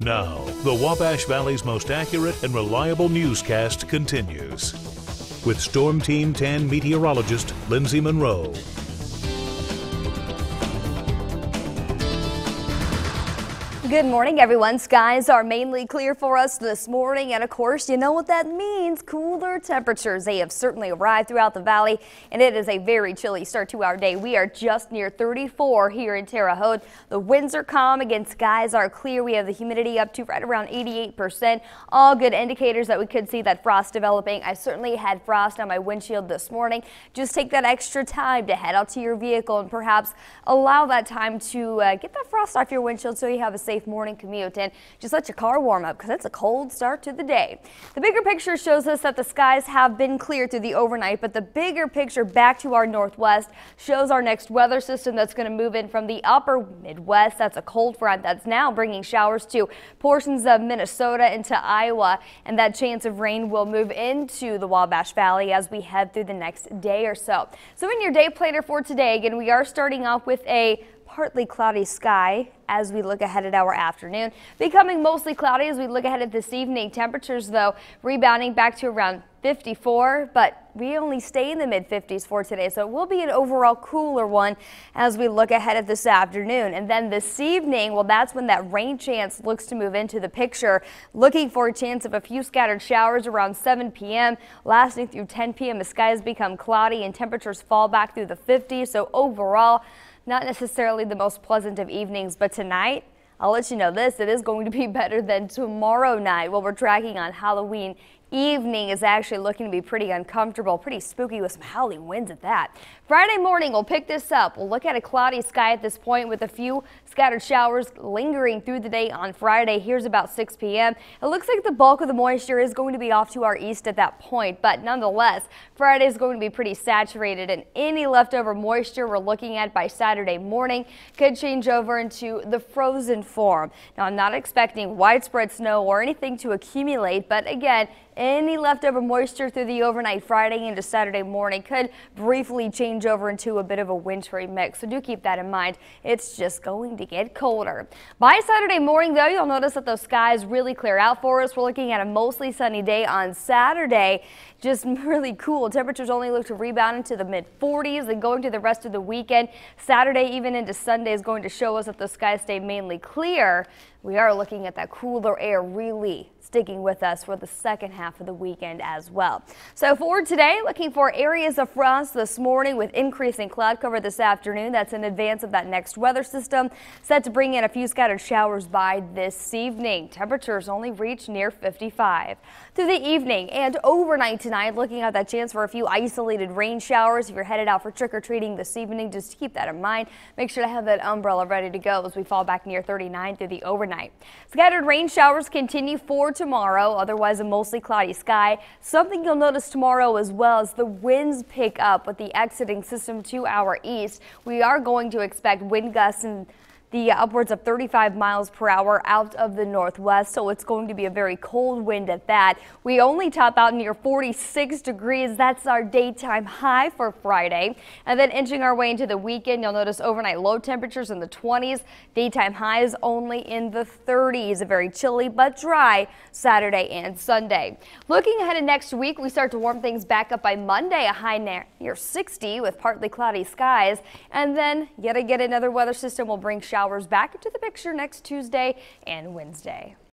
Now, the Wabash Valley's most accurate and reliable newscast continues. With Storm Team 10 meteorologist Lindsay Monroe. Good morning, everyone. Skies are mainly clear for us this morning, and of course, you know what that means. Cooler temperatures. They have certainly arrived throughout the valley, and it is a very chilly start to our day. We are just near 34 here in Terre Haute. The winds are calm, again, skies are clear. We have the humidity up to right around 88%. All good indicators that we could see that frost developing. I certainly had frost on my windshield this morning. Just take that extra time to head out to your vehicle and perhaps allow that time to uh, get that frost off your windshield so you have a safe safe morning commute and just let your car warm up because it's a cold start to the day. The bigger picture shows us that the skies have been clear through the overnight, but the bigger picture back to our northwest shows our next weather system that's going to move in from the upper Midwest. That's a cold front that's now bringing showers to portions of Minnesota into Iowa, and that chance of rain will move into the Wabash Valley as we head through the next day or so. So in your day planner for today, again, we are starting off with a partly cloudy sky as we look ahead at our afternoon. Becoming mostly cloudy as we look ahead at this evening. Temperatures, though, rebounding back to around 54, but we only stay in the mid 50s for today, so it will be an overall cooler one as we look ahead at this afternoon. And then this evening, well, that's when that rain chance looks to move into the picture. Looking for a chance of a few scattered showers around 7 p.m., lasting through 10 p.m. The skies become cloudy and temperatures fall back through the 50s, so overall, not necessarily the most pleasant of evenings, but tonight, I'll let you know this, it is going to be better than tomorrow night while we're tracking on Halloween evening is actually looking to be pretty uncomfortable, pretty spooky with some howling winds at that. Friday morning, we'll pick this up. We'll look at a cloudy sky at this point with a few scattered showers lingering through the day on Friday. Here's about 6 p.m. It looks like the bulk of the moisture is going to be off to our east at that point, but nonetheless, Friday is going to be pretty saturated and any leftover moisture we're looking at by Saturday morning could change over into the frozen form. Now, I'm not expecting widespread snow or anything to accumulate, but again, any leftover moisture through the overnight Friday into Saturday morning could briefly change over into a bit of a wintry mix. So do keep that in mind. It's just going to get colder. By Saturday morning, though, you'll notice that those skies really clear out for us. We're looking at a mostly sunny day on Saturday. Just really cool. Temperatures only look to rebound into the mid 40s and going to the rest of the weekend. Saturday, even into Sunday, is going to show us that the skies stay mainly clear. We are looking at that cooler air really sticking with us for the second half of the weekend as well. So for today, looking for areas of frost this morning with increasing cloud cover this afternoon. That's in advance of that next weather system set to bring in a few scattered showers by this evening. Temperatures only reach near 55. Through the evening and overnight tonight, looking at that chance for a few isolated rain showers. If you're headed out for trick-or-treating this evening, just keep that in mind. Make sure to have that umbrella ready to go as we fall back near 39 through the overnight. Scattered rain showers continue for tomorrow, otherwise a mostly cloudy sky. Something you'll notice tomorrow as well as the winds pick up with the exiting system to our east. We are going to expect wind gusts and the upwards of 35 miles per hour out of the northwest, so it's going to be a very cold wind at that. We only top out near 46 degrees. That's our daytime high for Friday. And then inching our way into the weekend, you'll notice overnight low temperatures in the 20s, daytime highs only in the 30s. A very chilly but dry Saturday and Sunday. Looking ahead to next week, we start to warm things back up by Monday, a high near 60 with partly cloudy skies. And then yet again, another weather system will bring showers back into the picture next Tuesday and Wednesday.